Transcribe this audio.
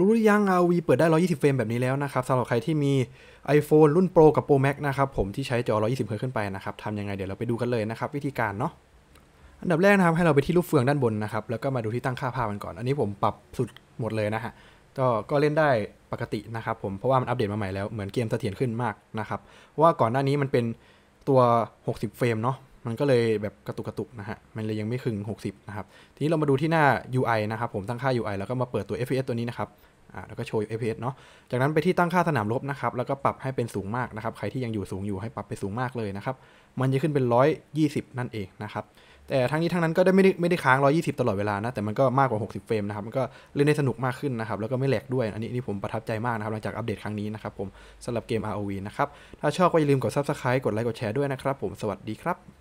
รู้หรือยัง ROV เปิดได้ 120 frame แบบนี้แล้วนะครับสำหรับใครที่มี iPhone รุ่น Pro กับ Pro Max นะครับผมที่ใช้จอ 120เฮิรตซ์ขึ้นไปนะครับทำยังไงเดี๋ยวเราไปดูกันเลยนะครับวิธีการเนาะอันดับแรกนะครับให้เราไปที่รูปเฟืองด้านบนนะครับแล้วก็มาดูที่ตั้งค่าภาพกันก่อน อันนี้ผมปรับสุดหมดเลยนะฮะก็ก็เล่นได้ปกตินะครับผมเพราะว่ามันอัปเดตมาใหม่แล้วเหมือนเกมเสถียรขึ้นมากนะครับเพราะว่าก่อนหน้านี้มันเป็นตัว 60 frame เนาะ มันก็เลยแบบกระตุกกระตุกนะฮะ มันเลยยังไม่ถึง 60 นะครับ ทีนี้เรามาดูที่หน้า UI นะครับ ผมตั้งค่า UI แล้วก็มาเปิดตัว FPS ตัวนี้นะครับ อ่า แล้วก็โชว์ FPS เนาะ จากนั้นไปที่ตั้งค่าสนามรบนะครับ แล้วก็ปรับให้เป็นสูงมากนะครับ ใครที่ยังอยู่สูงอยู่ให้ปรับไปสูงมากเลยนะครับ มันจะขึ้นเป็น 120 นั่นเองนะครับ แต่ทั้งนี้ทั้งนั้นก็ได้ไม่ได้ไม่ได้ค้าง 120 ตลอดเวลานะ แต่มันก็มากกว่า 60 เฟรมนะครับ มันก็เล่นได้สนุกมากขึ้นนะครับ แล้วก็ไม่แหลกด้วย อันนี้นี่ผมประทับใจมากนะครับ หลังจากอัปเดตครั้งนี้นะครับผมสำหรับเกม ROV นะครับ ถ้าชอบก็อย่าลืมกด Subscribe กดไลค์ กดแชร์ด้วยนะครับผม สวัสดีครับ